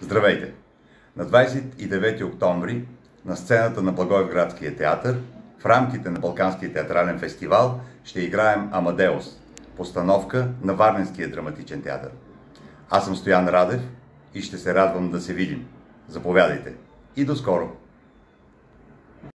Здравейте! На 29 октомври на сцената на Благоевградския театър в рамките на Балканския театрален фестивал ще играем Амадеус, постановка на Варненския драматичен театър. Аз съм Стоян Радев и ще се радвам да се видим. Заповядайте и до скоро!